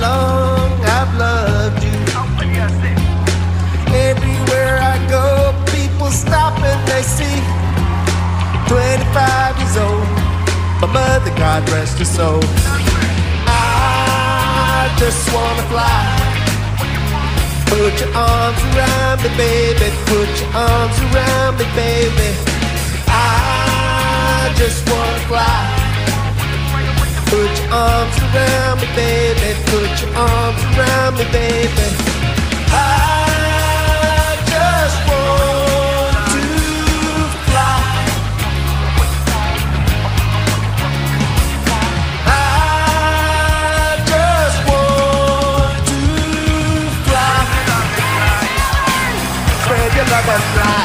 long I've loved you. Everywhere I go, people stop and they see. 25 years old, my mother, God rest her soul. I just wanna fly. Put your arms around me, baby. Put your arms around me, baby. I just wanna fly. Put your arms around me, baby. Me, baby. I just want to fly. I just want to fly. Spread your love and fly.